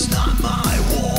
is not my war.